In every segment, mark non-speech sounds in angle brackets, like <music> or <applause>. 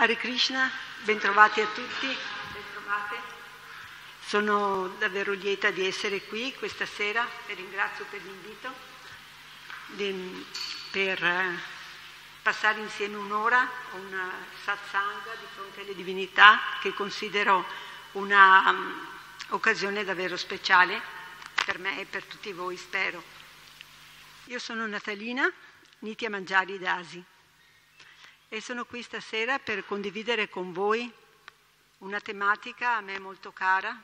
Hare Krishna, bentrovati a tutti, bentrovate. Sono davvero lieta di essere qui questa sera e ringrazio per l'invito, di, per eh, passare insieme un'ora, una satsanga di fronte alle divinità che considero un'occasione um, davvero speciale per me e per tutti voi, spero. Io sono Natalina Nitya Mangiari Dasi e sono qui stasera per condividere con voi una tematica a me molto cara,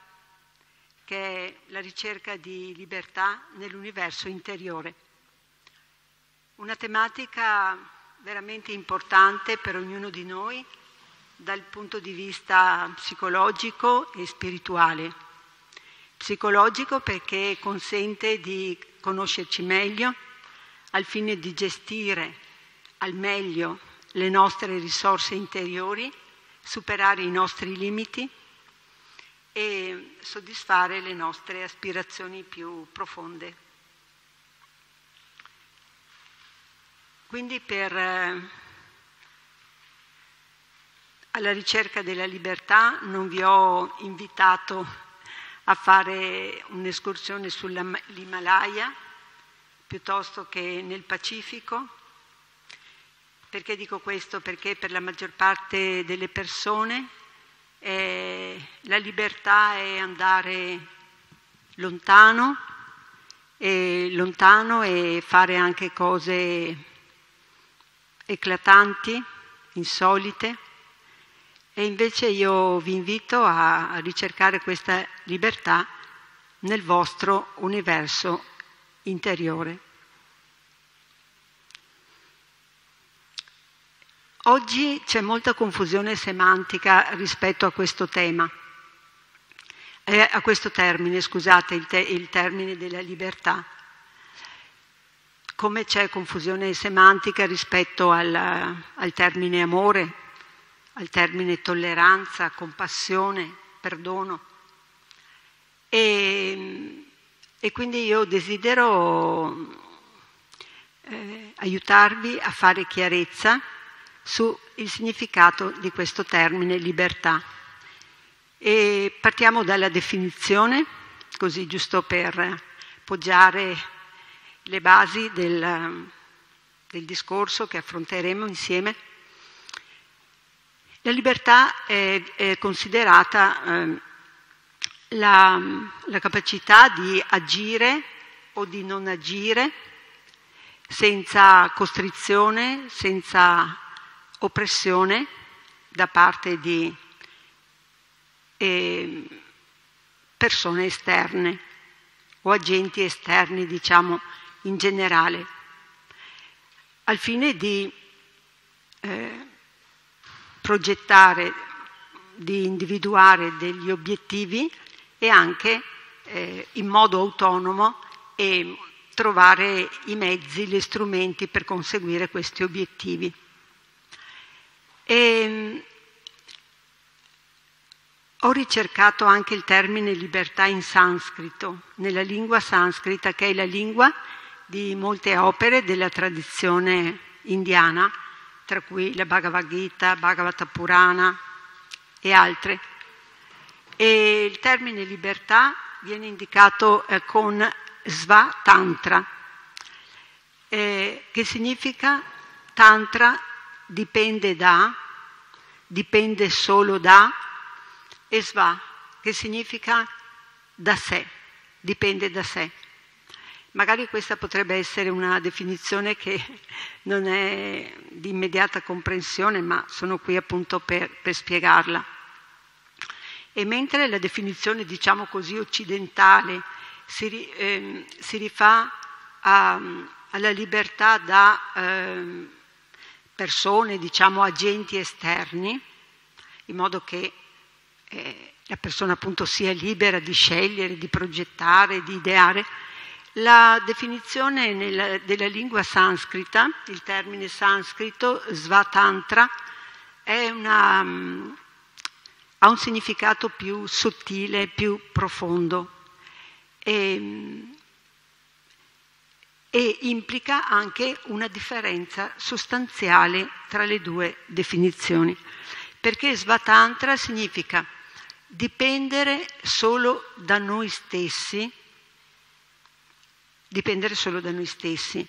che è la ricerca di libertà nell'universo interiore. Una tematica veramente importante per ognuno di noi dal punto di vista psicologico e spirituale. Psicologico perché consente di conoscerci meglio al fine di gestire al meglio le nostre risorse interiori, superare i nostri limiti e soddisfare le nostre aspirazioni più profonde. Quindi per, eh, alla ricerca della libertà non vi ho invitato a fare un'escursione sull'Himalaya piuttosto che nel Pacifico, perché dico questo? Perché per la maggior parte delle persone eh, la libertà è andare lontano e, lontano e fare anche cose eclatanti, insolite. E invece io vi invito a, a ricercare questa libertà nel vostro universo interiore. Oggi c'è molta confusione semantica rispetto a questo tema, eh, a questo termine, scusate, il, te- il termine della libertà. Come c'è confusione semantica rispetto al, al termine amore, al termine tolleranza, compassione, perdono. E, e quindi io desidero eh, aiutarvi a fare chiarezza sul significato di questo termine libertà. E partiamo dalla definizione, così giusto per poggiare le basi del, del discorso che affronteremo insieme. La libertà è, è considerata eh, la, la capacità di agire o di non agire senza costrizione, senza oppressione da parte di eh, persone esterne o agenti esterni, diciamo in generale, al fine di eh, progettare, di individuare degli obiettivi e anche eh, in modo autonomo e trovare i mezzi, gli strumenti per conseguire questi obiettivi. E ehm, ho ricercato anche il termine libertà in sanscrito, nella lingua sanscrita, che è la lingua di molte opere della tradizione indiana, tra cui la Bhagavad Gita, Bhagavata Purana e altre. E il termine libertà viene indicato eh, con Sva Tantra, eh, che significa Tantra dipende da, dipende solo da, e sva, che significa da sé, dipende da sé. Magari questa potrebbe essere una definizione che <laughs> non è di immediata comprensione, ma sono qui appunto per, per spiegarla. E mentre la definizione, diciamo così, occidentale si, eh, si rifà a, alla libertà da eh, persone, diciamo agenti esterni, in modo che eh, la persona appunto sia libera di scegliere, di progettare, di ideare. La definizione nella, della lingua sanscrita, il termine sanscrito, svatantra, una, um, ha un significato più sottile, più profondo e, um, e implica anche una differenza sostanziale tra le due definizioni. Perché Svatantra significa dipendere solo da noi stessi, dipendere solo da noi stessi.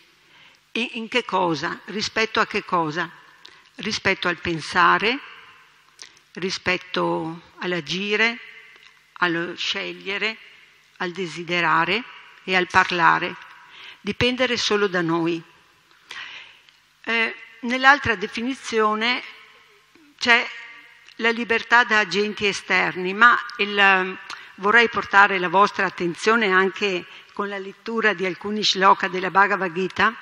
E in che cosa? Rispetto a che cosa? Rispetto al pensare, rispetto all'agire, allo scegliere, al desiderare e al parlare. Dipendere solo da noi. Eh, nell'altra definizione c'è la libertà da agenti esterni, ma il, vorrei portare la vostra attenzione anche con la lettura di alcuni shloka della Bhagavad Gita,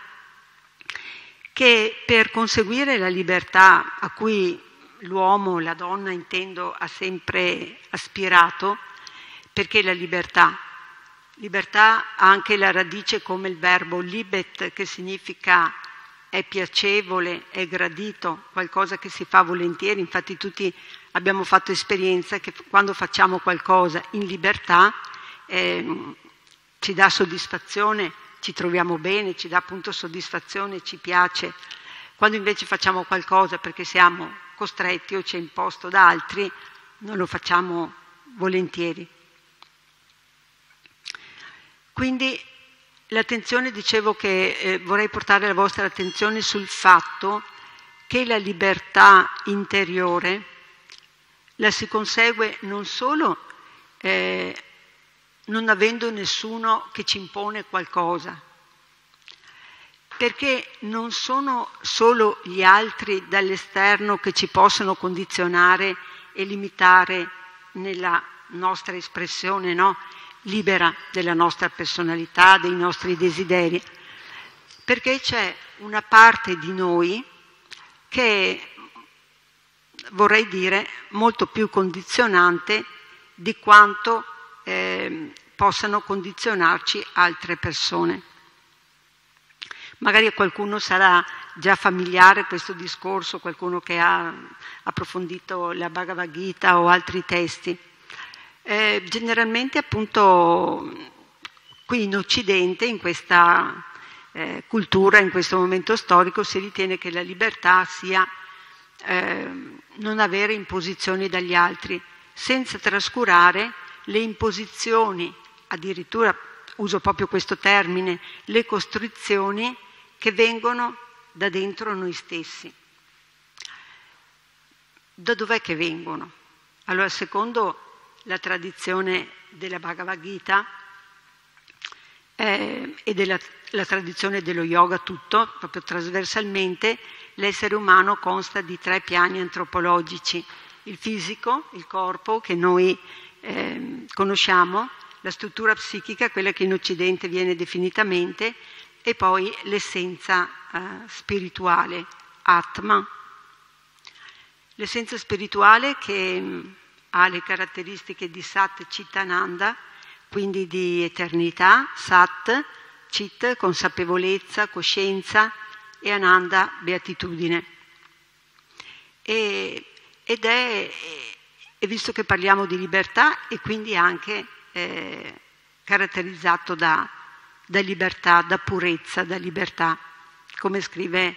che per conseguire la libertà a cui l'uomo, la donna intendo, ha sempre aspirato, perché la libertà? Libertà ha anche la radice come il verbo libet, che significa è piacevole, è gradito, qualcosa che si fa volentieri. Infatti tutti abbiamo fatto esperienza che quando facciamo qualcosa in libertà eh, ci dà soddisfazione, ci troviamo bene, ci dà appunto soddisfazione, ci piace. Quando invece facciamo qualcosa perché siamo costretti o ci è imposto da altri, non lo facciamo volentieri. Quindi L'attenzione, dicevo che eh, vorrei portare la vostra attenzione sul fatto che la libertà interiore la si consegue non solo eh, non avendo nessuno che ci impone qualcosa, perché non sono solo gli altri dall'esterno che ci possono condizionare e limitare nella nostra espressione, no? Libera della nostra personalità, dei nostri desideri, perché c'è una parte di noi che vorrei dire, molto più condizionante di quanto eh, possano condizionarci altre persone. Magari a qualcuno sarà già familiare questo discorso, qualcuno che ha approfondito la Bhagavad Gita o altri testi. Eh, generalmente appunto qui in Occidente, in questa eh, cultura, in questo momento storico, si ritiene che la libertà sia eh, non avere imposizioni dagli altri, senza trascurare le imposizioni, addirittura uso proprio questo termine, le costrizioni che vengono da dentro noi stessi. Da dov'è che vengono? Allora, secondo la tradizione della Bhagavad Gita eh, e della la tradizione dello yoga tutto, proprio trasversalmente, l'essere umano consta di tre piani antropologici, il fisico, il corpo che noi eh, conosciamo, la struttura psichica, quella che in Occidente viene definita mente, e poi l'essenza eh, spirituale, Atma. L'essenza spirituale che ha le caratteristiche di Sat Chittananda, quindi di eternità, Sat, Chit, consapevolezza, coscienza e Ananda, beatitudine. E, ed è, e visto che parliamo di libertà, è quindi anche eh, caratterizzato da, da, libertà, da purezza, da libertà, come scrive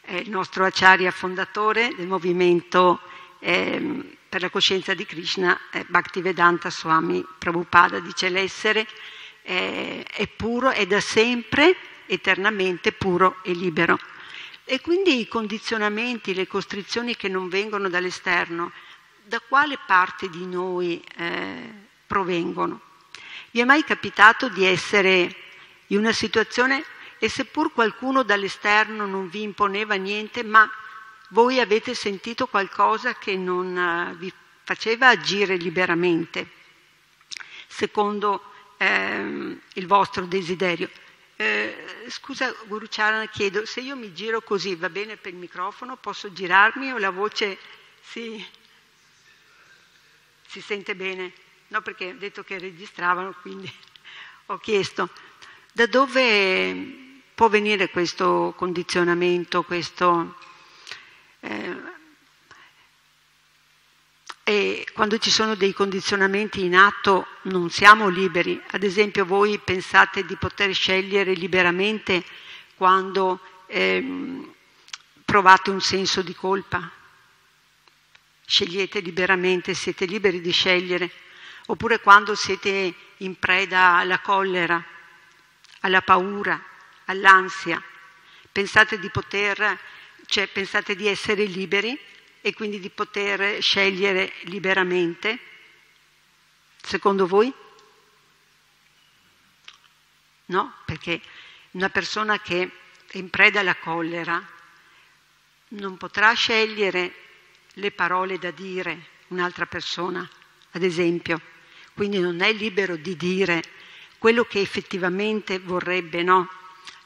eh, il nostro acciaria fondatore del movimento eh, per la coscienza di Krishna, eh, Bhaktivedanta Swami Prabhupada dice l'essere eh, è puro, è da sempre, eternamente puro e libero. E quindi i condizionamenti, le costrizioni che non vengono dall'esterno, da quale parte di noi eh, provengono? Vi è mai capitato di essere in una situazione e seppur qualcuno dall'esterno non vi imponeva niente, ma voi avete sentito qualcosa che non eh, vi faceva agire liberamente, secondo ehm, il vostro desiderio. Eh, scusa Guru Charana, chiedo, se io mi giro così va bene per il microfono? Posso girarmi o la voce si, si sente bene? No, perché ho detto che registravano, quindi <laughs> ho chiesto da dove può venire questo condizionamento, questo eh, e quando ci sono dei condizionamenti in atto non siamo liberi. Ad esempio voi pensate di poter scegliere liberamente quando eh, provate un senso di colpa. scegliete liberamente, siete liberi di scegliere, oppure quando siete in preda alla collera, alla paura, all'ansia, pensate di poter, cioè pensate di essere liberi e quindi di poter scegliere liberamente? Secondo voi? No, perché una persona che è in preda alla collera non potrà scegliere le parole da dire un'altra persona, ad esempio, quindi non è libero di dire quello che effettivamente vorrebbe, no?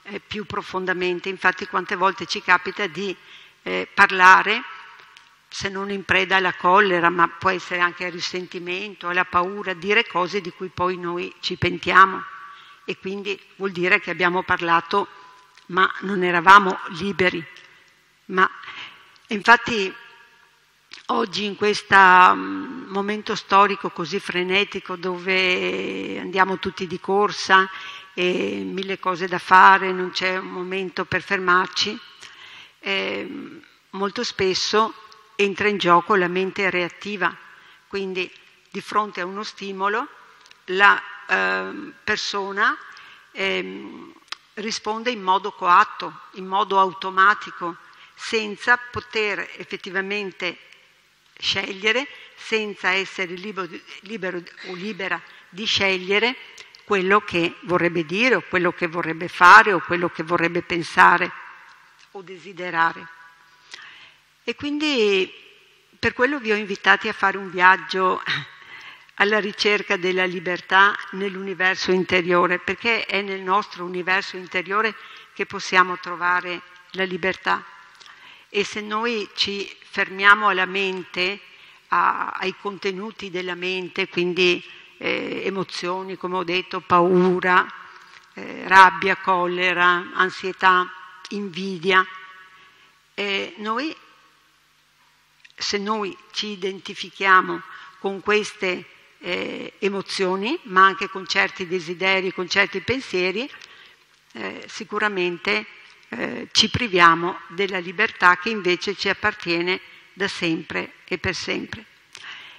Eh, più profondamente. Infatti quante volte ci capita di eh, parlare, se non in preda alla collera, ma può essere anche al risentimento, alla paura, dire cose di cui poi noi ci pentiamo. E quindi vuol dire che abbiamo parlato, ma non eravamo liberi. Ma infatti Oggi in questo mm, momento storico così frenetico dove andiamo tutti di corsa e mille cose da fare, non c'è un momento per fermarci, eh, molto spesso entra in gioco la mente reattiva, quindi di fronte a uno stimolo la eh, persona eh, risponde in modo coatto, in modo automatico, senza poter effettivamente scegliere senza essere libero, libero o libera di scegliere quello che vorrebbe dire o quello che vorrebbe fare o quello che vorrebbe pensare o desiderare. E quindi per quello vi ho invitati a fare un viaggio alla ricerca della libertà nell'universo interiore, perché è nel nostro universo interiore che possiamo trovare la libertà. E se noi ci fermiamo alla mente, a, ai contenuti della mente, quindi eh, emozioni, come ho detto, paura, eh, rabbia, collera, ansietà, invidia, eh, noi, se noi ci identifichiamo con queste eh, emozioni, ma anche con certi desideri, con certi pensieri, eh, sicuramente eh, ci priviamo della libertà che invece ci appartiene da sempre e per sempre.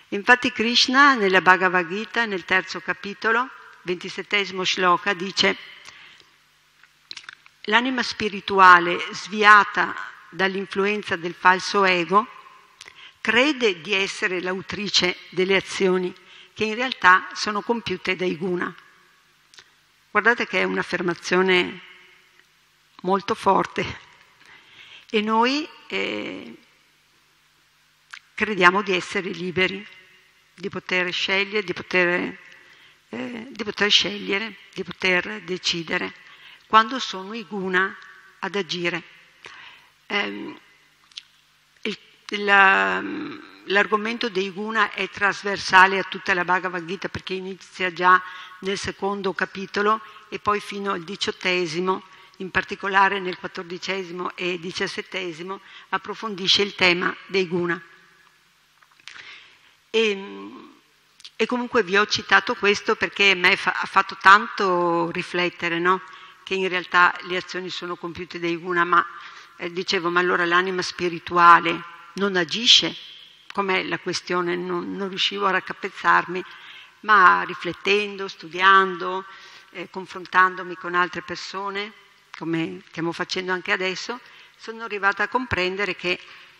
Infatti Krishna nella Bhagavad Gita, nel terzo capitolo, ventisettesimo shloka, dice l'anima spirituale sviata dall'influenza del falso ego crede di essere l'autrice delle azioni che in realtà sono compiute dai guna. Guardate che è un'affermazione molto forte. E noi eh, crediamo di essere liberi, di poter scegliere, di poter, eh, di poter scegliere, di poter decidere quando sono i guna ad agire. Eh, la, l'argomento dei guna è trasversale a tutta la Bhagavad Gita perché inizia già nel secondo capitolo e poi fino al diciottesimo in particolare nel quattordicesimo e diciassettesimo, approfondisce il tema dei guna. E, e comunque vi ho citato questo perché a me fa, ha fatto tanto riflettere, no? che in realtà le azioni sono compiute dai guna, ma eh, dicevo, ma allora l'anima spirituale non agisce? Com'è la questione? Non, non riuscivo a raccapezzarmi, ma riflettendo, studiando, eh, confrontandomi con altre persone, come stiamo facendo anche adesso, sono arrivata a comprendere che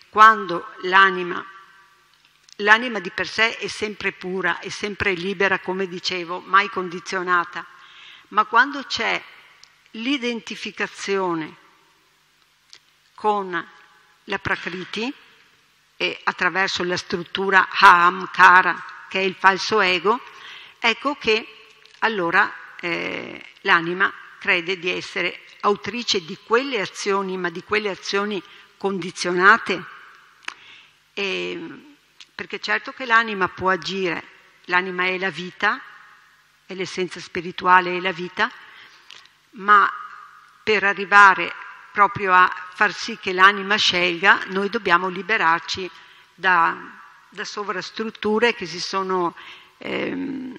quando l'anima, l'anima di per sé è sempre pura, è sempre libera, come dicevo, mai condizionata, ma quando c'è l'identificazione con la Prakriti e attraverso la struttura Ham, Kara, che è il falso ego, ecco che allora eh, l'anima crede di essere autrice di quelle azioni, ma di quelle azioni condizionate. E, perché certo che l'anima può agire, l'anima è la vita, è l'essenza spirituale, è la vita, ma per arrivare proprio a far sì che l'anima scelga, noi dobbiamo liberarci da, da sovrastrutture che si sono ehm,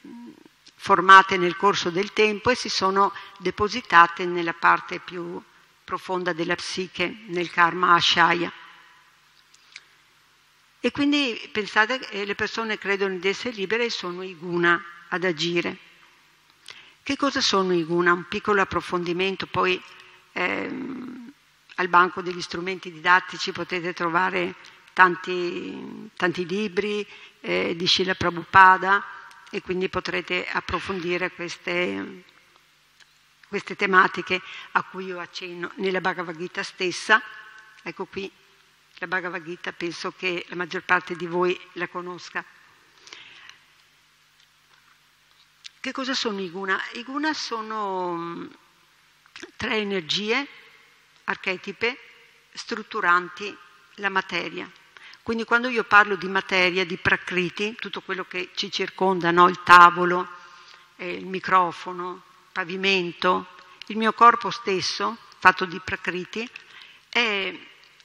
formate nel corso del tempo e si sono depositate nella parte più profonda della psiche, nel karma ashaya. E quindi pensate che le persone credono di essere libere e sono i guna ad agire. Che cosa sono i guna? Un piccolo approfondimento, poi ehm, al banco degli strumenti didattici potete trovare tanti, tanti libri eh, di Srila Prabhupada e quindi potrete approfondire queste, queste tematiche a cui io accenno nella Bhagavad Gita stessa. Ecco qui la Bhagavad Gita, penso che la maggior parte di voi la conosca. Che cosa sono i guna? I guna sono mm, tre energie archetipe strutturanti la materia. Quindi quando io parlo di materia, di prakriti, tutto quello che ci circonda, no? il tavolo, eh, il microfono, il pavimento, il mio corpo stesso, fatto di prakriti, è,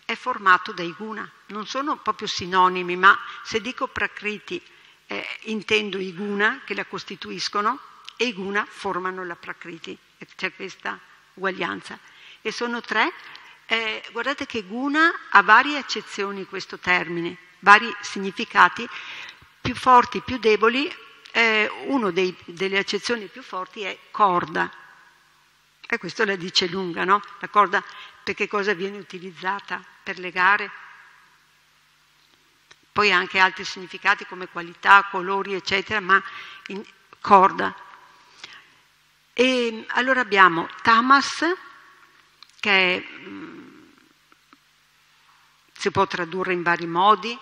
è formato dai guna. Non sono proprio sinonimi, ma se dico prakriti eh, intendo i guna che la costituiscono e i guna formano la prakriti. C'è questa uguaglianza. E sono tre eh, guardate che guna ha varie accezioni questo termine, vari significati, più forti, più deboli. Eh, una delle accezioni più forti è corda. E questo la dice lunga, no? La corda per che cosa viene utilizzata? Per legare. Poi anche altri significati come qualità, colori, eccetera, ma in corda. E allora abbiamo tamas, che è mm, si può tradurre in vari modi,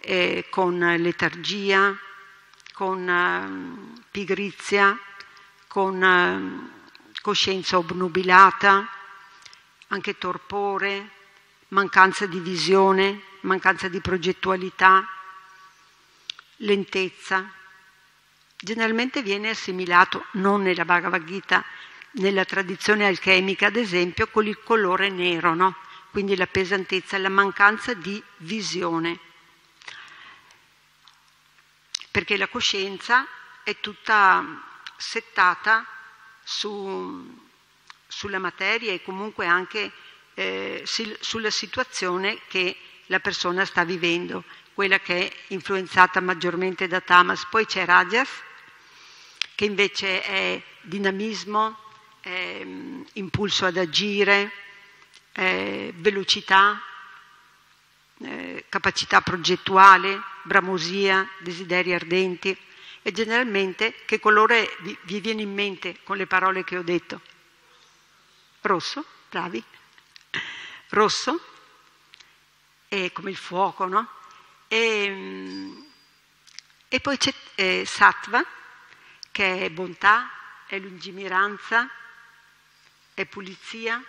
eh, con letargia, con eh, pigrizia, con eh, coscienza obnubilata, anche torpore, mancanza di visione, mancanza di progettualità, lentezza. Generalmente viene assimilato, non nella Bhagavad Gita, nella tradizione alchemica ad esempio, con il colore nero, no? quindi la pesantezza, la mancanza di visione. Perché la coscienza è tutta settata su, sulla materia e comunque anche eh, sulla situazione che la persona sta vivendo, quella che è influenzata maggiormente da Tamas. Poi c'è Rajas, che invece è dinamismo, è, mm, impulso ad agire, eh, velocità, eh, capacità progettuale, bramosia, desideri ardenti e generalmente che colore vi, vi viene in mente con le parole che ho detto? Rosso, bravi. Rosso, è come il fuoco, no? E, e poi c'è eh, sattva, che è bontà, è lungimiranza, è pulizia,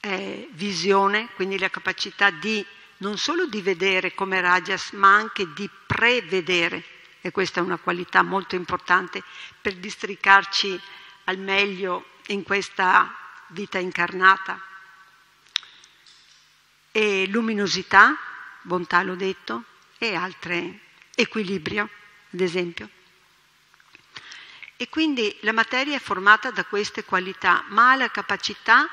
eh, visione, quindi la capacità di non solo di vedere come Rajas, ma anche di prevedere. E questa è una qualità molto importante per districarci al meglio in questa vita incarnata. E luminosità, bontà l'ho detto, e altre equilibrio, ad esempio. E quindi la materia è formata da queste qualità, ma ha la capacità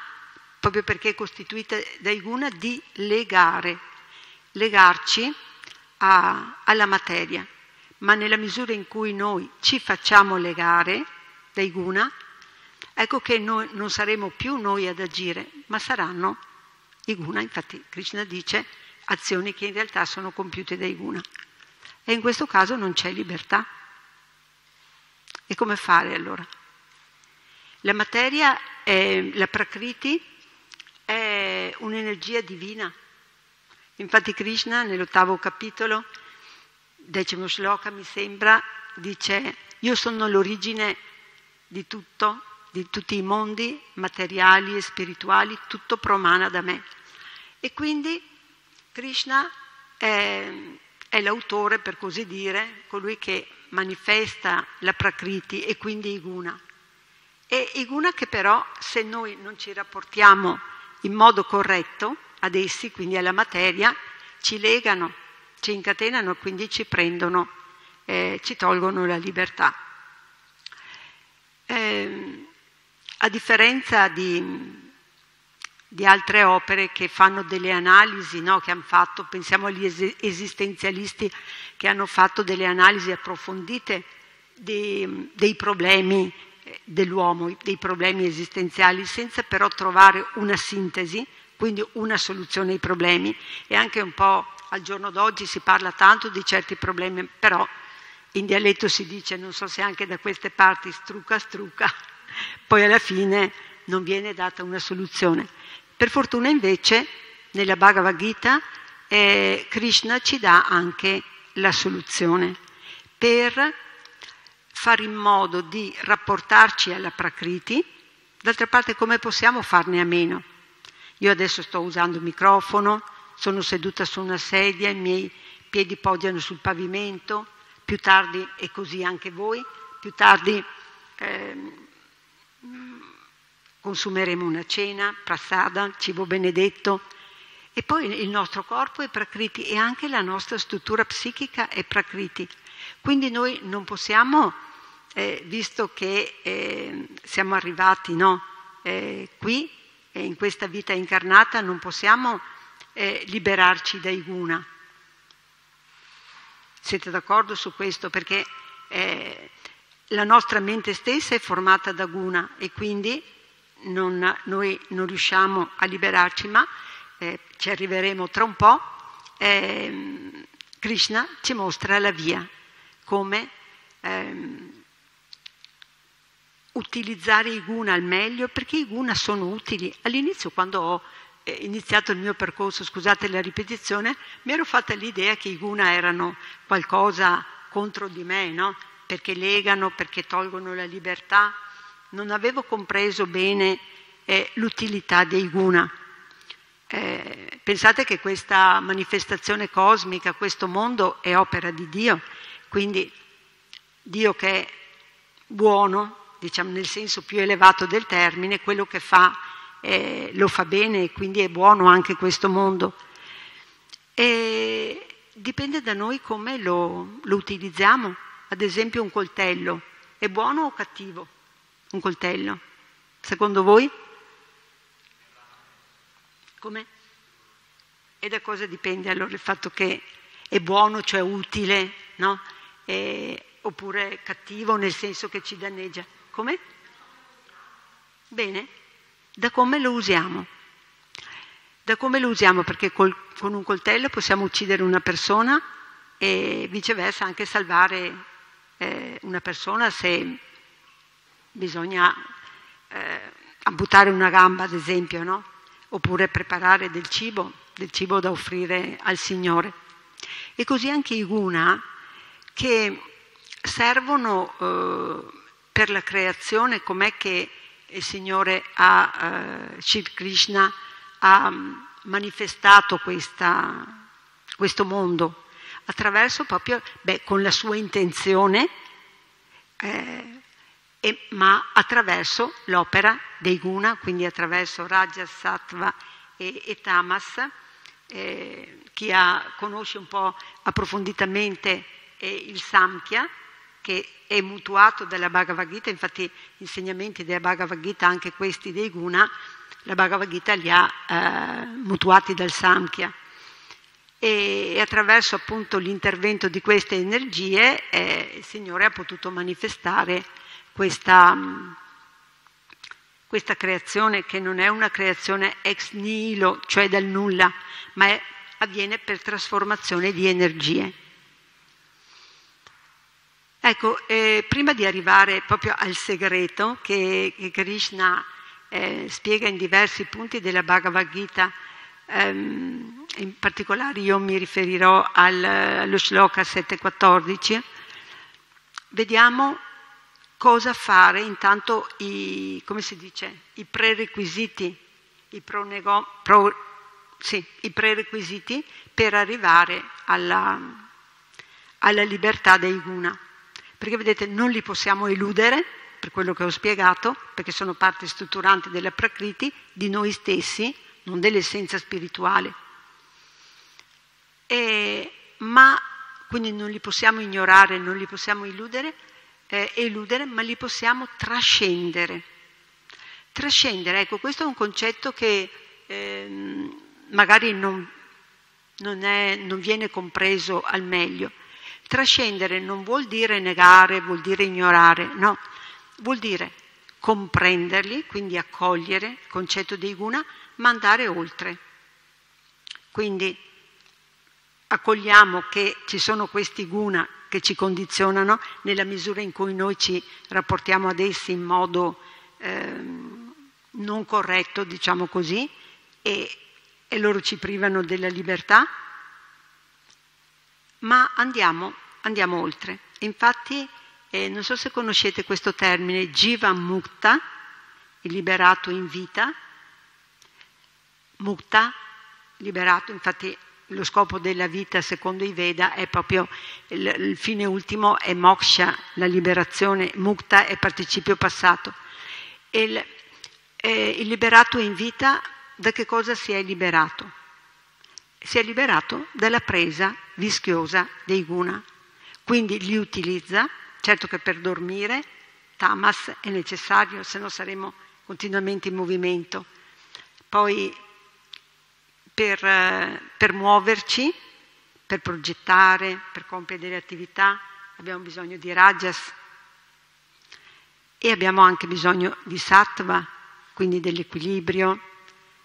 proprio perché è costituita dai guna, di legare, legarci a, alla materia. Ma nella misura in cui noi ci facciamo legare dai guna, ecco che noi non saremo più noi ad agire, ma saranno i guna. Infatti Krishna dice azioni che in realtà sono compiute dai guna. E in questo caso non c'è libertà. E come fare allora? La materia, è, la prakriti, è un'energia divina. Infatti Krishna nell'ottavo capitolo, decimo shloka mi sembra, dice io sono l'origine di tutto, di tutti i mondi materiali e spirituali, tutto promana da me. E quindi Krishna è, è l'autore, per così dire, colui che manifesta la Prakriti e quindi i guna. E i guna che però, se noi non ci rapportiamo in modo corretto ad essi, quindi alla materia, ci legano, ci incatenano, quindi ci prendono, eh, ci tolgono la libertà. Eh, a differenza di, di altre opere che fanno delle analisi, no? che hanno fatto, pensiamo agli esistenzialisti che hanno fatto delle analisi approfondite dei, dei problemi eh, dell'uomo, dei problemi esistenziali, senza però trovare una sintesi, quindi una soluzione ai problemi. E anche un po' al giorno d'oggi si parla tanto di certi problemi, però in dialetto si dice, non so se anche da queste parti, struca struca, <laughs> poi alla fine non viene data una soluzione. Per fortuna invece nella Bhagavad Gita eh, Krishna ci dà anche la soluzione per fare in modo di rapportarci alla Prakriti, d'altra parte come possiamo farne a meno? Io adesso sto usando il microfono, sono seduta su una sedia, i miei piedi poggiano sul pavimento, più tardi, e così anche voi, più tardi eh, consumeremo una cena, prasada, cibo benedetto, e poi il nostro corpo è prakriti e anche la nostra struttura psichica è prakriti. Quindi noi non possiamo, eh, visto che eh, siamo arrivati no, eh, qui, in questa vita incarnata, non possiamo eh, liberarci dai guna. Siete d'accordo su questo? Perché eh, la nostra mente stessa è formata da guna e quindi non, noi non riusciamo a liberarci, ma eh, ci arriveremo tra un po', eh, Krishna ci mostra la via, come ehm, utilizzare i guna al meglio, perché i guna sono utili. All'inizio, quando ho iniziato il mio percorso, scusate la ripetizione, mi ero fatta l'idea che i guna erano qualcosa contro di me, no? perché legano, perché tolgono la libertà non avevo compreso bene eh, l'utilità dei guna. Eh, pensate che questa manifestazione cosmica, questo mondo è opera di Dio, quindi Dio che è buono, diciamo nel senso più elevato del termine, quello che fa eh, lo fa bene e quindi è buono anche questo mondo. E dipende da noi come lo, lo utilizziamo. Ad esempio un coltello, è buono o cattivo? un coltello? Secondo voi? Come? E da cosa dipende allora il fatto che è buono, cioè utile, no? E, oppure cattivo nel senso che ci danneggia? Come? Bene, da come lo usiamo. Da come lo usiamo, perché col, con un coltello possiamo uccidere una persona e viceversa anche salvare eh, una persona se bisogna eh, amputare una gamba, ad esempio, no? oppure preparare del cibo, del cibo da offrire al Signore. E così anche i guna che servono eh, per la creazione, com'è che il Signore ha, eh, Shiv Krishna ha manifestato questa, questo mondo attraverso proprio, beh, con la sua intenzione eh, e, ma attraverso l'opera dei guna, quindi attraverso Raja, Sattva e, e Tamas. Eh, chi ha, conosce un po' approfonditamente eh, il Samkhya, che è mutuato dalla Bhagavad Gita, infatti insegnamenti della Bhagavad Gita, anche questi dei Guna, la Bhagavad Gita li ha eh, mutuati dal Samkhya. E, e attraverso appunto l'intervento di queste energie eh, il Signore ha potuto manifestare questa, questa creazione che non è una creazione ex nihilo, cioè dal nulla, ma è, avviene per trasformazione di energie. Ecco, eh, prima di arrivare proprio al segreto che, Krishna eh, spiega in diversi punti della Bhagavad Gita, ehm, in particolare io mi riferirò al, allo Shloka 714, vediamo cosa fare intanto i, come si dice, i prerequisiti, i, pronego, pro, sì, i prerequisiti per arrivare alla, alla libertà dei guna. Perché vedete, non li possiamo eludere, per quello che ho spiegato, perché sono parte strutturante della Prakriti, di noi stessi, non dell'essenza spirituale. E, ma quindi non li possiamo ignorare, non li possiamo illudere, eh, eludere, ma li possiamo trascendere. Trascendere, ecco, questo è un concetto che ehm, magari non, non, è, non viene compreso al meglio. Trascendere non vuol dire negare, vuol dire ignorare, no, vuol dire comprenderli, quindi accogliere il concetto dei guna, ma andare oltre. Quindi accogliamo che ci sono questi guna che ci condizionano nella misura in cui noi ci rapportiamo ad essi in modo eh, non corretto, diciamo così, e, e loro ci privano della libertà, ma andiamo, andiamo oltre. Infatti, eh, non so se conoscete questo termine, Jiva Mukta, il liberato in vita, Mukta, liberato, infatti lo scopo della vita secondo i Veda è proprio il, il fine ultimo è moksha, la liberazione, mukta è participio passato. Il, eh, il liberato in vita da che cosa si è liberato? Si è liberato dalla presa vischiosa dei guna, quindi li utilizza, certo che per dormire tamas è necessario, se no saremo continuamente in movimento. Poi per, per muoverci, per progettare, per compiere delle attività, abbiamo bisogno di rajas e abbiamo anche bisogno di sattva, quindi dell'equilibrio,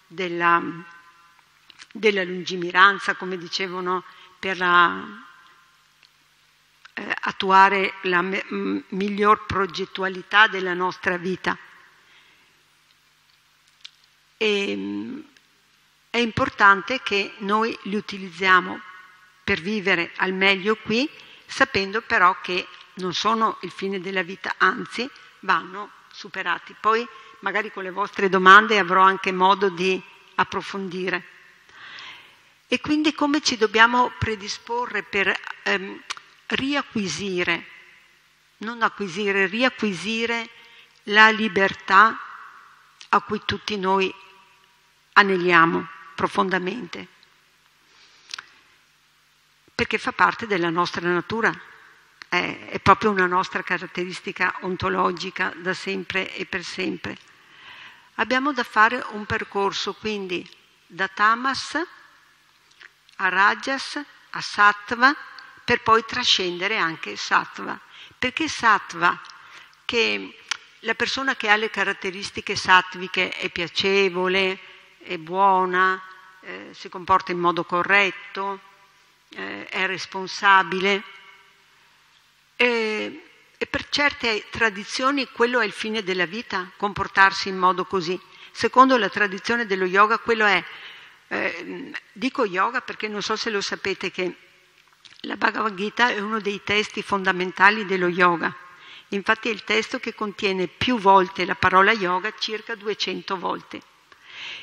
della, della lungimiranza, come dicevano, per la, eh, attuare la m, miglior progettualità della nostra vita. E, è importante che noi li utilizziamo per vivere al meglio qui, sapendo però che non sono il fine della vita, anzi vanno superati. Poi magari con le vostre domande avrò anche modo di approfondire. E quindi come ci dobbiamo predisporre per ehm, riacquisire, non acquisire, riacquisire la libertà a cui tutti noi aneliamo profondamente, perché fa parte della nostra natura, è, è proprio una nostra caratteristica ontologica da sempre e per sempre. Abbiamo da fare un percorso quindi da tamas a rajas a sattva per poi trascendere anche sattva. Perché sattva? Che la persona che ha le caratteristiche sattviche è piacevole, è buona, eh, si comporta in modo corretto, eh, è responsabile. E, e per certe tradizioni quello è il fine della vita, comportarsi in modo così. Secondo la tradizione dello yoga quello è, eh, dico yoga perché non so se lo sapete che la Bhagavad Gita è uno dei testi fondamentali dello yoga. Infatti è il testo che contiene più volte la parola yoga, circa 200 volte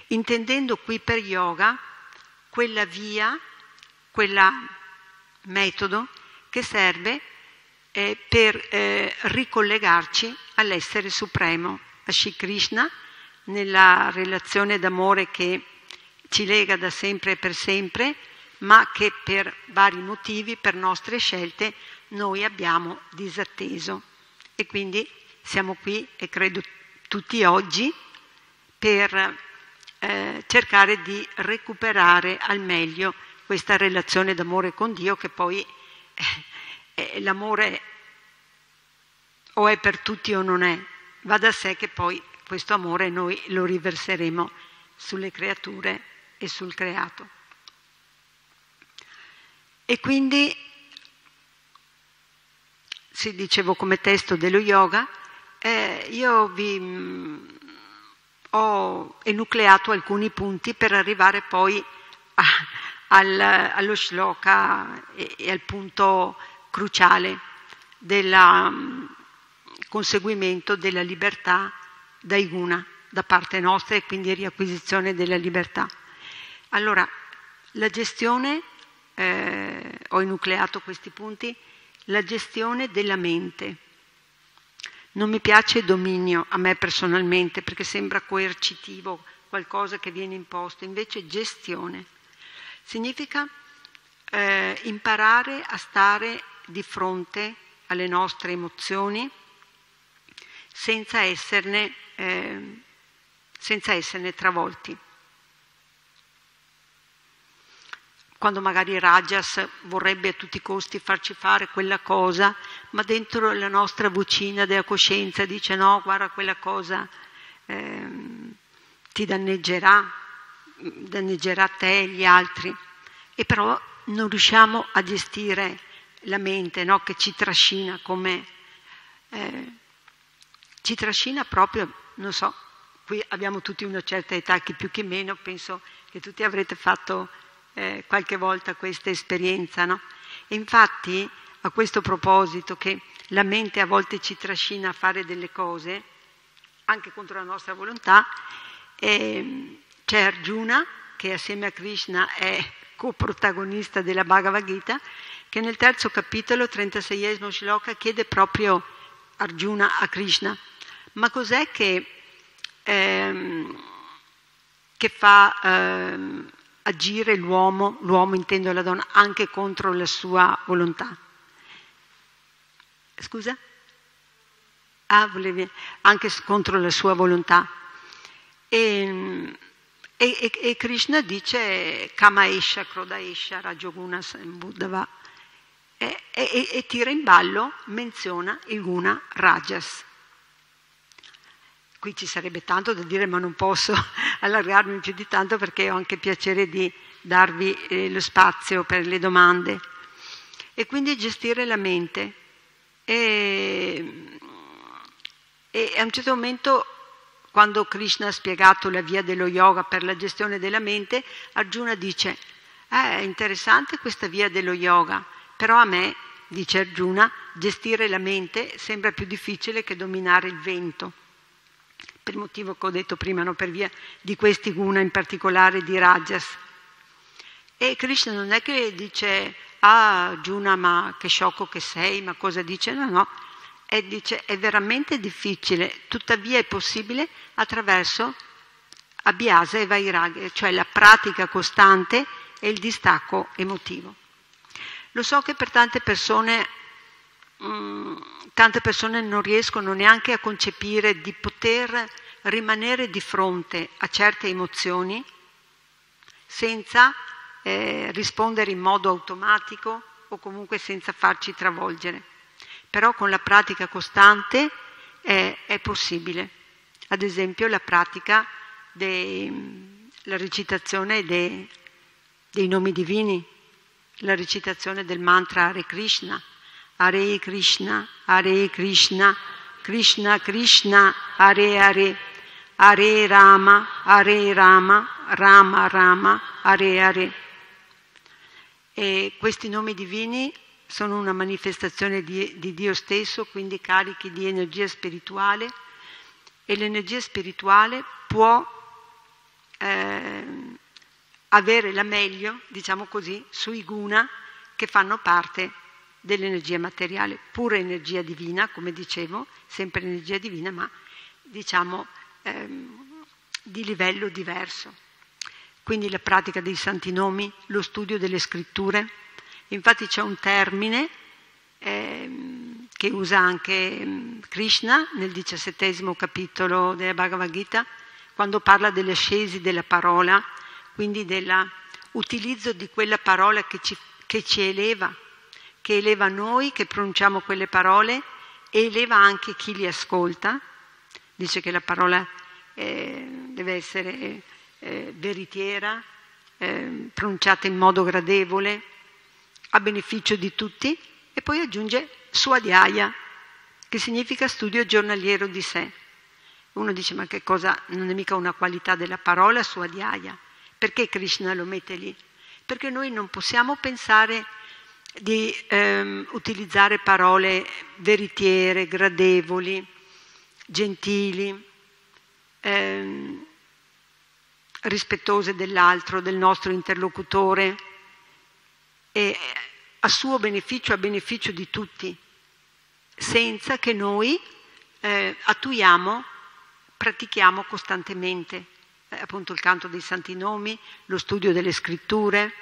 intendendo qui per yoga quella via, quel metodo che serve eh, per eh, ricollegarci all'essere supremo, a Shri Krishna, nella relazione d'amore che ci lega da sempre e per sempre, ma che per vari motivi, per nostre scelte, noi abbiamo disatteso. E quindi siamo qui, e credo tutti oggi, per eh, cercare di recuperare al meglio questa relazione d'amore con Dio che poi eh, l'amore o è per tutti o non è. Va da sé che poi questo amore noi lo riverseremo sulle creature e sul creato. E quindi, si dicevo come testo dello yoga, eh, io vi ho enucleato alcuni punti per arrivare poi a, al, allo shloka e, e, al punto cruciale del um, conseguimento della libertà dai guna da parte nostra e quindi riacquisizione della libertà. Allora, la gestione, eh, ho enucleato questi punti, la gestione della mente. Non mi piace dominio a me personalmente perché sembra coercitivo, qualcosa che viene imposto, invece gestione. Significa eh, imparare a stare di fronte alle nostre emozioni senza esserne, eh, senza esserne travolti. Quando magari Rajas vorrebbe a tutti i costi farci fare quella cosa, ma dentro la nostra vocina della coscienza dice no, guarda quella cosa eh, ti danneggerà, danneggerà te e gli altri. E però non riusciamo a gestire la mente no? che ci trascina come... Eh, ci trascina proprio, non so, qui abbiamo tutti una certa età, chi più chi meno, penso che tutti avrete fatto eh, qualche volta questa esperienza. No? E infatti, a questo proposito, che la mente a volte ci trascina a fare delle cose, anche contro la nostra volontà, eh, c'è Arjuna, che assieme a Krishna è coprotagonista della Bhagavad Gita, che nel terzo capitolo, 36esimo shloka, chiede proprio Arjuna a Krishna, ma cos'è che, ehm, che fa ehm, agire l'uomo, l'uomo intendo la donna, anche contro la sua volontà? Scusa? Ah, volevi, anche contro la sua volontà. E, e, e Krishna dice Kama Esha, Kroda Esha, Rajoguna Buddhava e, e, e tira in ballo, menziona il Guna Rajas. Qui ci sarebbe tanto da dire, ma non posso <laughs> allargarmi più di tanto perché ho anche piacere di darvi eh, lo spazio per le domande. E quindi gestire la mente. E, e a un certo momento, quando Krishna ha spiegato la via dello yoga per la gestione della mente, Arjuna dice, eh, è interessante questa via dello yoga, però a me, dice Arjuna, gestire la mente sembra più difficile che dominare il vento. Per il motivo che ho detto prima, no? per via di questi guna, in particolare di Rajas. E Krishna non è che dice, ah Arjuna, ma che sciocco che sei, ma cosa dice? No, no. E dice, è veramente difficile, tuttavia è possibile attraverso abhyasa e vairagya, cioè la pratica costante e il distacco emotivo. Lo so che per tante persone, mm, tante persone non riescono neanche a concepire di poter rimanere di fronte a certe emozioni senza eh, rispondere in modo automatico o comunque senza farci travolgere. Però con la pratica costante è, è possibile. Ad esempio la pratica della recitazione dei, dei nomi divini, la recitazione del mantra Hare Krishna, Hare Krishna, Hare Krishna, Krishna Krishna, Hare Hare, Hare Rama, Hare Rama, Rama Rama, Hare Hare. E questi nomi divini sono una manifestazione di, di Dio stesso, quindi carichi di energia spirituale e l'energia spirituale può eh, avere la meglio, diciamo così, sui guna che fanno parte dell'energia materiale, pura energia divina, come dicevo, sempre energia divina, ma diciamo ehm, di livello diverso. Quindi la pratica dei santi nomi, lo studio delle scritture. Infatti c'è un termine ehm, che usa anche ehm, Krishna nel diciassettesimo capitolo della Bhagavad Gita, quando parla delle ascesi della parola, quindi dell'utilizzo di quella parola che ci, che ci eleva, che eleva noi che pronunciamo quelle parole e eleva anche chi li ascolta. Dice che la parola eh, deve essere eh, veritiera, eh, pronunciata in modo gradevole, a beneficio di tutti, e poi aggiunge suadiaia, che significa studio giornaliero di sé. Uno dice ma che cosa, non è mica una qualità della parola suadiaia. Perché Krishna lo mette lì? Perché noi non possiamo pensare di ehm, utilizzare parole veritiere, gradevoli, gentili, ehm, rispettose dell'altro, del nostro interlocutore, e a suo beneficio, a beneficio di tutti, senza che noi eh, attuiamo, pratichiamo costantemente eh, appunto il canto dei santi nomi, lo studio delle scritture,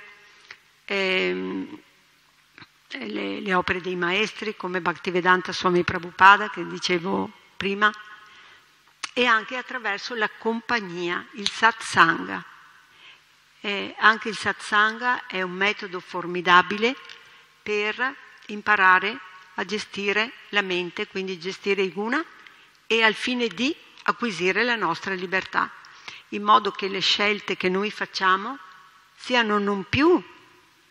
ehm, le, le, opere dei maestri come Bhaktivedanta Swami Prabhupada che dicevo prima, e anche attraverso la compagnia, il satsanga. Eh, anche il satsanga è un metodo formidabile per imparare a gestire la mente, quindi gestire i guna e al fine di acquisire la nostra libertà, in modo che le scelte che noi facciamo siano non più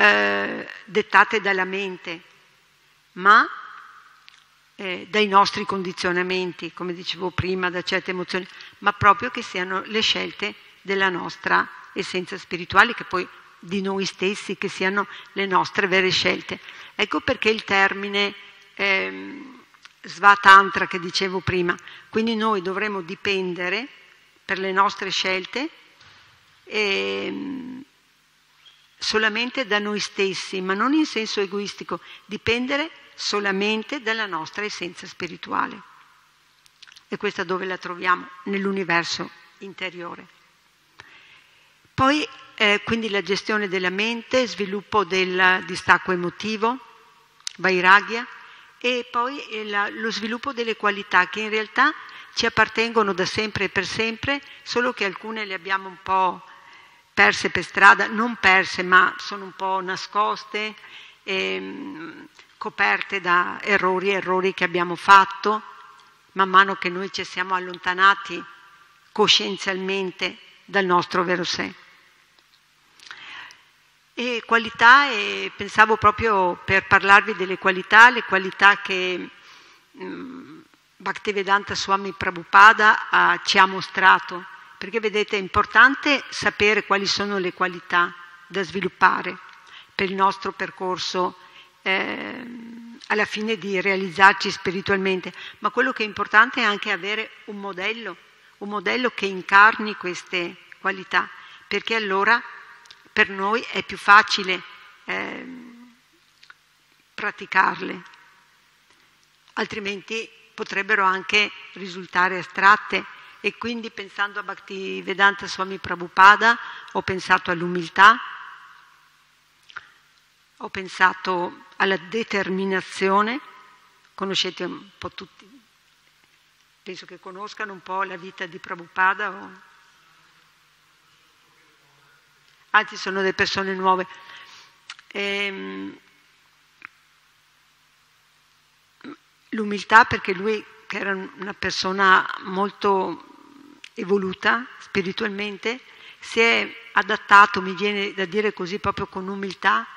eh, dettate dalla mente, ma eh, dai nostri condizionamenti, come dicevo prima, da certe emozioni, ma proprio che siano le scelte della nostra essenza spirituale, che poi di noi stessi, che siano le nostre vere scelte. Ecco perché il termine eh, Svatantra che dicevo prima, quindi noi dovremo dipendere per le nostre scelte eh, solamente da noi stessi, ma non in senso egoistico, dipendere solamente dalla nostra essenza spirituale. E questa dove la troviamo? Nell'universo interiore. Poi eh, quindi la gestione della mente, sviluppo del distacco emotivo, vairagya, e poi la, lo sviluppo delle qualità che in realtà ci appartengono da sempre e per sempre, solo che alcune le abbiamo un po' perse per strada, non perse ma sono un po' nascoste, ehm, coperte da errori, errori che abbiamo fatto, man mano che noi ci siamo allontanati coscienzialmente dal nostro vero sé. E qualità, e pensavo proprio per parlarvi delle qualità, le qualità che mh, mm, Bhaktivedanta Swami Prabhupada ha, ci ha mostrato, perché vedete è importante sapere quali sono le qualità da sviluppare per il nostro percorso eh, alla fine di realizzarci spiritualmente, ma quello che è importante è anche avere un modello, un modello che incarni queste qualità, perché allora per noi è più facile eh, praticarle, altrimenti potrebbero anche risultare astratte e quindi pensando a Bhaktivedanta Swami Prabhupada ho pensato all'umiltà, ho pensato alla determinazione, conoscete un po' tutti, penso che conoscano un po' la vita di Prabhupada o anzi sono delle persone nuove. Ehm, l'umiltà perché lui, che era una persona molto evoluta spiritualmente, si è adattato, mi viene da dire così proprio con umiltà,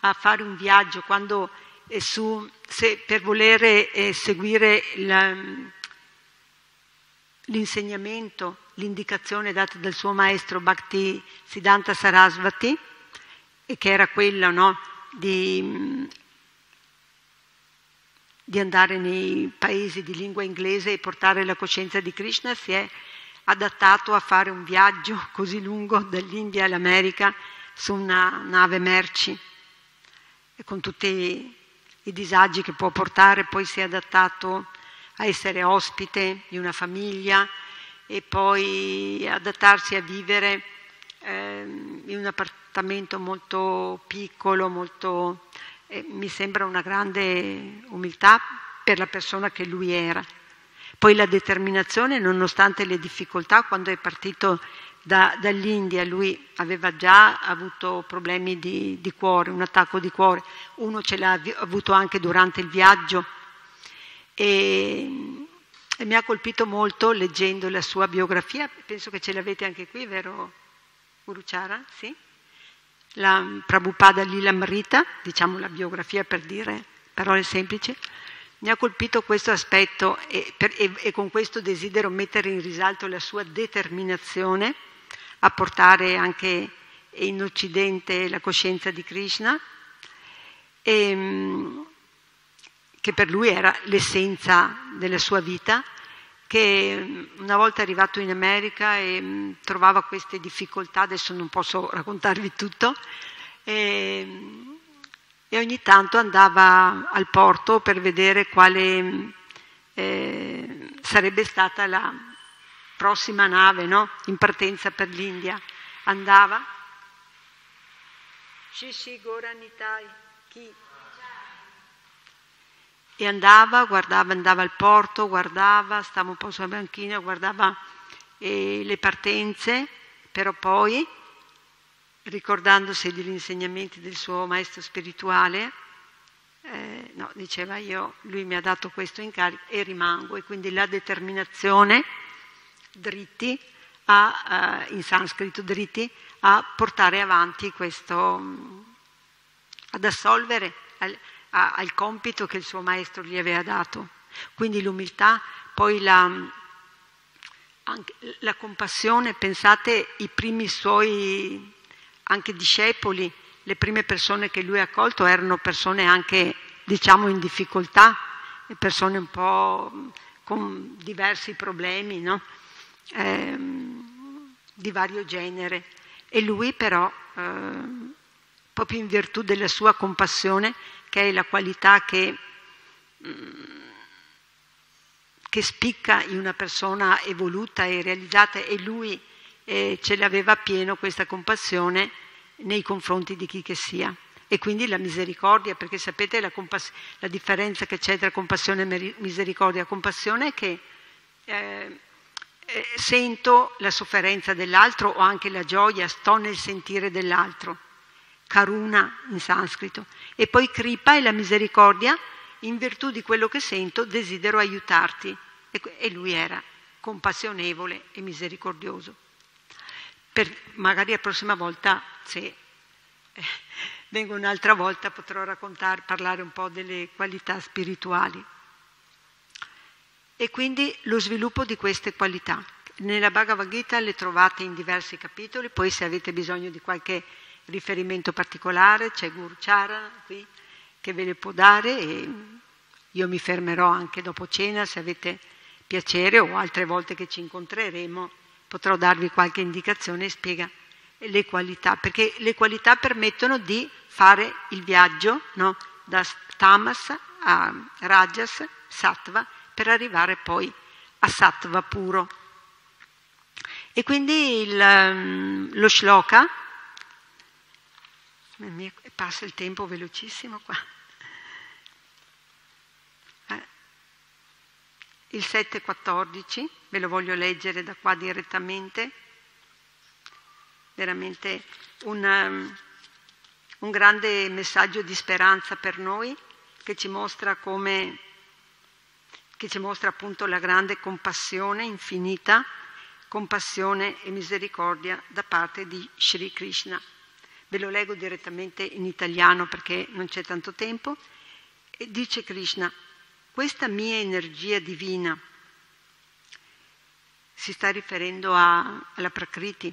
a fare un viaggio quando è su, se, per volere eh, seguire la, l'insegnamento, l'indicazione data dal suo maestro Bhakti Siddhanta Sarasvati, che era quella no, di, di andare nei paesi di lingua inglese e portare la coscienza di Krishna, si è adattato a fare un viaggio così lungo dall'India all'America su una nave merci e con tutti i disagi che può portare, poi si è adattato a essere ospite di una famiglia e poi adattarsi a vivere eh, in un appartamento molto piccolo, molto, eh, mi sembra una grande umiltà per la persona che lui era. Poi la determinazione, nonostante le difficoltà, quando è partito da, dall'India, lui aveva già avuto problemi di, di cuore, un attacco di cuore, uno ce l'ha avuto anche durante il viaggio e, e mi ha colpito molto leggendo la sua biografia, penso che ce l'avete anche qui, vero Guruchara? Sì? La Prabhupada Lilamrita, diciamo la biografia per dire parole semplici, mi ha colpito questo aspetto e, per, e, e, con questo desidero mettere in risalto la sua determinazione a portare anche in Occidente la coscienza di Krishna. E, che per lui era l'essenza della sua vita, che una volta arrivato in America e mm, trovava queste difficoltà, adesso non posso raccontarvi tutto, e, ogni tanto andava al porto per vedere quale eh, sarebbe stata la prossima nave no? in partenza per l'India. Andava. E andava, guardava, andava al porto, guardava, stava un po' sulla banchina, guardava eh, le partenze, però poi ricordandosi degli insegnamenti del suo maestro spirituale, eh, no, diceva io, lui mi ha dato questo incarico e rimango, e quindi la determinazione, dritti, a, eh, in sanscrito, dritti, a portare avanti questo, ad assolvere al, a, al compito che il suo maestro gli aveva dato. Quindi l'umiltà, poi la, anche la compassione, pensate i primi suoi anche discepoli, le prime persone che lui ha accolto erano persone anche, diciamo, in difficoltà, persone un po' con diversi problemi, no? eh, di vario genere. E lui però, eh, proprio in virtù della sua compassione, che è la qualità che, mm, che spicca in una persona evoluta e realizzata, e lui eh, ce l'aveva pieno questa compassione nei confronti di chi che sia. E quindi la misericordia, perché sapete la, la differenza che c'è tra compassione e misericordia. Compassione è che eh, eh, sento la sofferenza dell'altro o anche la gioia, sto nel sentire dell'altro. Karuna in sanscrito. E poi kripa è la misericordia, in virtù di quello che sento desidero aiutarti. E, e lui era compassionevole e misericordioso. Per, magari la prossima volta, se eh, vengo un'altra volta, potrò raccontare, parlare un po' delle qualità spirituali. E quindi lo sviluppo di queste qualità. Nella Bhagavad Gita le trovate in diversi capitoli, poi se avete bisogno di qualche riferimento particolare c'è Guru Chara qui che ve le può dare e io mi fermerò anche dopo cena se avete piacere o altre volte che ci incontreremo potrò darvi qualche indicazione e spiega le qualità, perché le qualità permettono di fare il viaggio no? da tamas a rajas, sattva, per arrivare poi a sattva puro. E quindi il, ehm, lo shloka, passa il tempo velocissimo qua, il 7.14, ve lo voglio leggere da qua direttamente, veramente una, um, un grande messaggio di speranza per noi che ci mostra come, che ci mostra appunto la grande compassione infinita, compassione e misericordia da parte di Sri Krishna. Ve lo leggo direttamente in italiano perché non c'è tanto tempo. E dice Krishna, questa mia energia divina si sta riferendo a, alla Prakriti,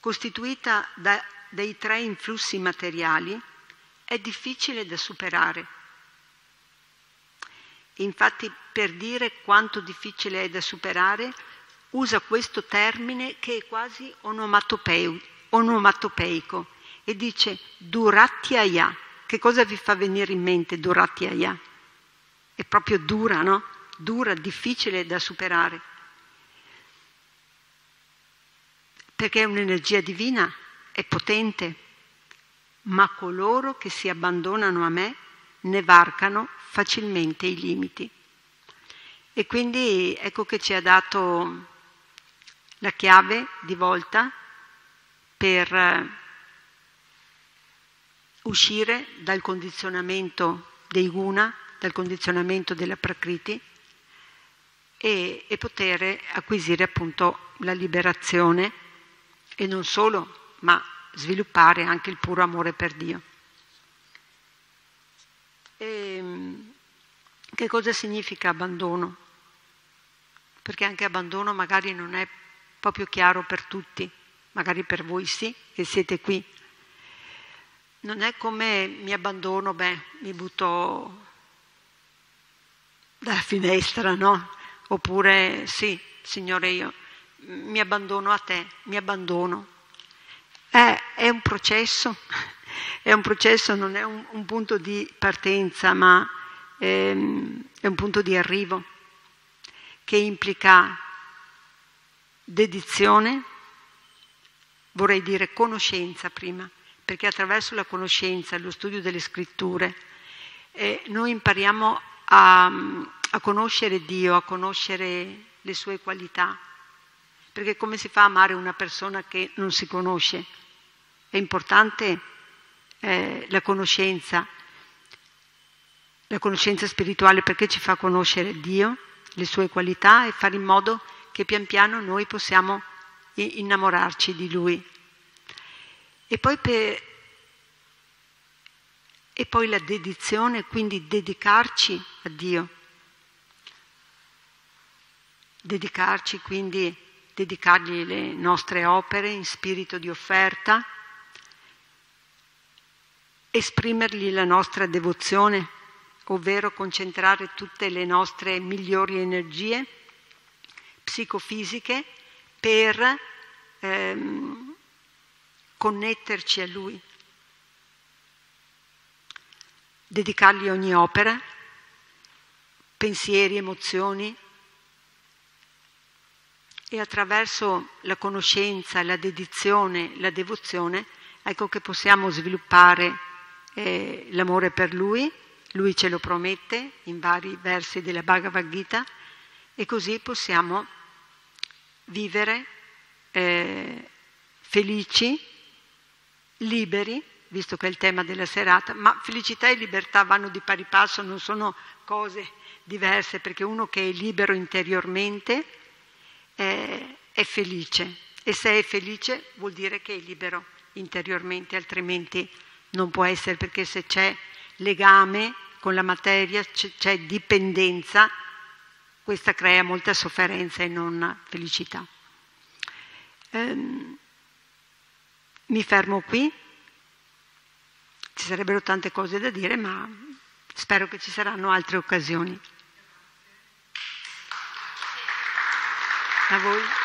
costituita da, dai tre influssi materiali, è difficile da superare. Infatti, per dire quanto difficile è da superare, usa questo termine che è quasi onomatopeico e dice Duratyaya. Che cosa vi fa venire in mente Duratyaya? È proprio dura, no? Dura, difficile da superare. Perché è un'energia divina, è potente, ma coloro che si abbandonano a me ne varcano facilmente i limiti. E quindi ecco che ci ha dato la chiave di volta per eh, uscire dal condizionamento dei guna dal condizionamento della Prakriti e, e poter acquisire appunto la liberazione e non solo, ma sviluppare anche il puro amore per Dio. E, ehm, che cosa significa abbandono? Perché anche abbandono magari non è proprio chiaro per tutti, magari per voi sì, che siete qui. Non è come mi abbandono, beh, mi butto dalla finestra, no? Oppure sì, Signore, io mi abbandono a te, mi abbandono. È, è un processo, <laughs> è un processo, non è un, un punto di partenza, ma ehm, è un punto di arrivo che implica dedizione, vorrei dire conoscenza prima, perché attraverso la conoscenza, lo studio delle scritture, eh, noi impariamo a, a conoscere Dio, a conoscere le sue qualità. Perché come si fa a amare una persona che non si conosce? È importante eh, la conoscenza, la conoscenza spirituale perché ci fa conoscere Dio, le sue qualità e fare in modo che pian piano noi possiamo innamorarci di Lui. E poi, per, e poi la dedizione, quindi dedicarci a Dio. Dedicarci, quindi dedicargli le nostre opere in spirito di offerta, esprimergli la nostra devozione, ovvero concentrare tutte le nostre migliori energie psicofisiche per ehm, connetterci a Lui, dedicargli ogni opera, pensieri, emozioni e attraverso la conoscenza, la dedizione, la devozione, ecco che possiamo sviluppare eh, l'amore per Lui, Lui ce lo promette in vari versi della Bhagavad Gita. E così possiamo vivere eh, felici, liberi, visto che è il tema della serata, ma felicità e libertà vanno di pari passo, non sono cose diverse, perché uno che è libero interiormente eh, è felice e se è felice vuol dire che è libero interiormente, altrimenti non può essere, perché se c'è legame con la materia, c'è dipendenza, questa crea molta sofferenza e non felicità. Ehm, mi fermo qui, ci sarebbero tante cose da dire, ma spero che ci saranno altre occasioni. A voi.